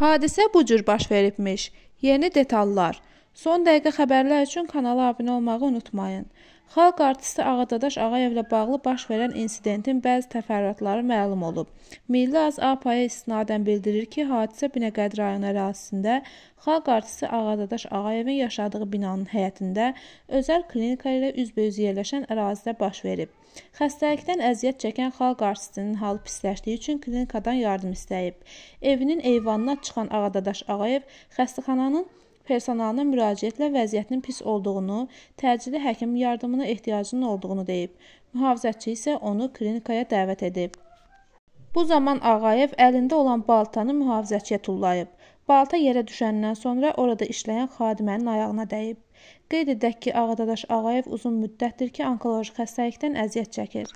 Hadisə bu cür baş veribmiş. Yeni detallar. Son dəqiqə xəbərlər üçün kanala abunə olmağı unutmayın. Xalq artisti Ağadadaş Ağayevlə bağlı baş verən insidentin bəzi təfərrüatları məlum olub. Milli Az APA-ya istinadən bildirir ki, hadisə Binəqədi rayonu ərazisində xalq artisti Ağadadaş Ağayevin yaşadığı binanın həyətində özəl klinika ilə üzbəüz yerləşən ərazidə baş verib. Xəstəlikdən əziyyət çəkən xalq artistinin halı pisləşdiyi üçün klinikadan yardım istəyib. Evinin eyvanına çıxan Ağadadaş Ağayev xəstəxananın personalına müraciətlə vəziyyətinin pis olduğunu, təcili həkim yardımına ehtiyacının olduğunu deyib. Mühafizəçi isə onu klinikaya dəvət edib. Bu zaman Ağayev əlində olan baltanı mühafizəçiyə tullayıb. Balta yerə düşəndən sonra orada işləyən xadimənin ayağına dəyib. Qeyd edək ki, Ağadadaş Ağayev uzun müddətdir ki, onkoloji xəstəlikdən əziyyət çəkir.